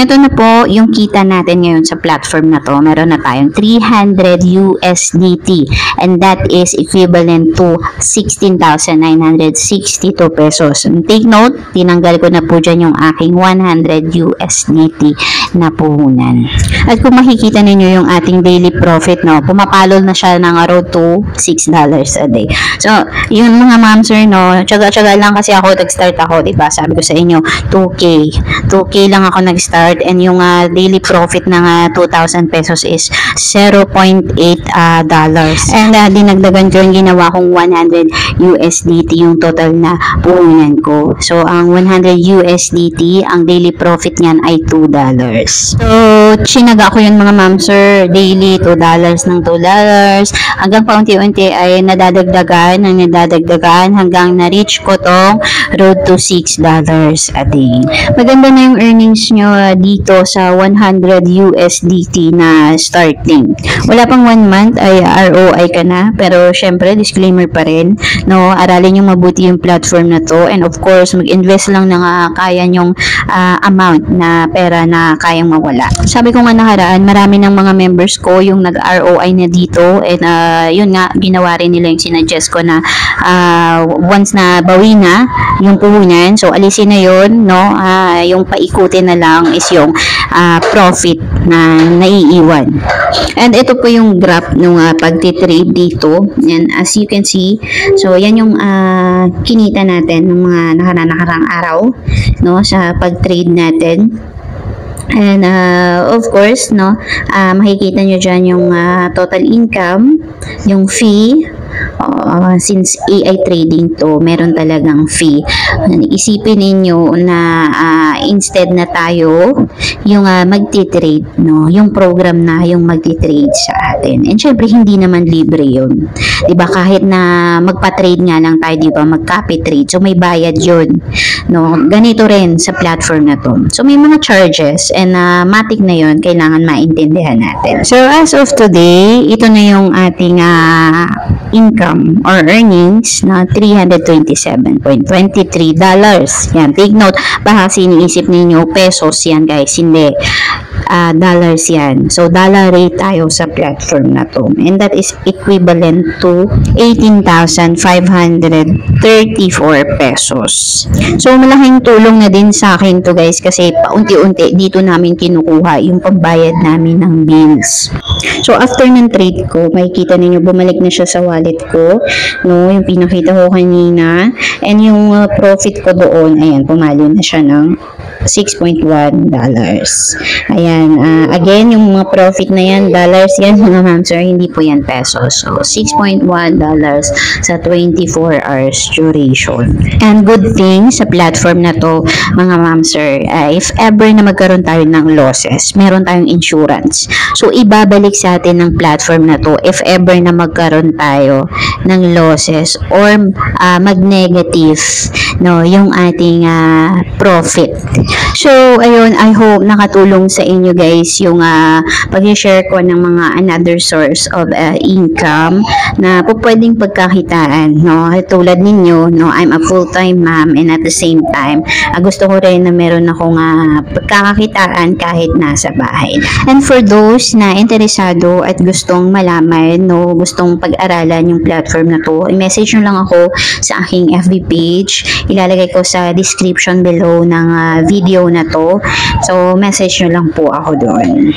Ito na po yung kita natin ngayon sa platform na to. Meron na tayong 300 USDT and that is equivalent to 16,962 pesos. Take note, tinanggal ko na po dyan yung aking 100 USDT na puhunan. At kung makikita ninyo yung ating daily profit, no, pumapalol na siya ng road to $6 a day. So, yun mga ma'am sir, no, tsaga-tsaga lang kasi ako, nag-start ako, diba? Sabi ko sa inyo, 2K. 2K lang ako nag-start and yung uh, daily profit ng uh, 2,000 pesos is 0.8 uh, dollars. And uh, dinagdagan ko yung ginawa kong 100 USDT yung total na puhunan ko. So, ang 100 USDT, ang daily profit niyan ay 2 dollars. So, chinaga ko yun mga ma'am sir, daily 2 dollars ng 2 dollars. Hanggang paunti-unti ay nadadagdagan, ng nadadagdagan hanggang na-reach ko tong road to 6 dollars a day. Maganda na yung earnings nyo dito sa 100 USDT na starting. Wala pang 1 month ay ROI ka na, pero syempre disclaimer pa rin, no, aralin yung mabuti yung platform na to. And of course mag-invest lang ng uh, kaya nyong uh, amount na pera na kayang mawala. Sabi ko nga nakaraan, marami ng mga members ko yung nag-ROI na dito. And uh, yun nga, ginawa rin nila yung sinuggest ko na uh, once na bawi na yung puhunan, so alisin na yun, no, uh, yung paikutin na lang is yung uh, profit na naiiwan. And ito po yung graph nung uh, pagtitrade dito. Yan, as you can see, so yan yung uh, kinita natin ng mga nakarang araw no, sa pag-trade natin. And uh, of course, no, uh, makikita nyo dyan yung uh, total income, yung fee, uh, since AI trading to, meron talagang fee. Isipin ninyo na uh, instead na tayo yung uh, magti-trade, no? Yung program na yung magti-trade sa atin. And syempre, hindi naman libre yun. 'Di ba Kahit na magpa-trade nga lang tayo, 'di ba Mag-copy trade. So, may bayad yun. No? Ganito rin sa platform na to. So, may mga charges and uh, matik na yun, kailangan maintindihan natin. So, as of today, ito na yung ating uh, income or earnings na $327.23. Yan, take note, baka siniisip ninyo pesos yan guys, hindi uh, dollars yan. So, dollar rate tayo sa platform na to. And that is equivalent to 18,534 pesos. So, malaking tulong na din sa akin to guys kasi paunti-unti dito namin kinukuha yung pambayad namin ng bills. So, after ng trade ko, makikita ninyo bumalik na siya sa wallet ko. No, yung pinakita ko kanina. And yung uh, profit ko doon, ayan, pumalo na siya ng 6.1 dollars. Ayan, uh, again, yung mga profit na yan, dollars yan, mga ma'am sir, hindi po yan pesos. So, 6.1 dollars sa 24 hours duration. And good thing sa platform na to, mga ma'am sir, uh, if ever na magkaroon tayo ng losses, meron tayong insurance. So, ibabalik sa atin ng platform na to if ever na magkaroon tayo ng losses or uh, mag-negative no, yung ating uh, profit. So, ayun, I hope nakatulong sa inyo guys yung uh, pag-share ko ng mga another source of uh, income na po pwedeng pagkakitaan, no? Tulad ninyo, no, I'm a full-time mom and at the same time, uh, gusto ko rin na meron akong uh, pagkakakitaan kahit nasa bahay. And for those na interesado at gustong malaman, no, gustong pag-aralan yung platform na to, i-message nyo lang ako sa aking FB page. Ilalagay ko sa description below ng uh, video na to. So, message nyo lang po ako doon.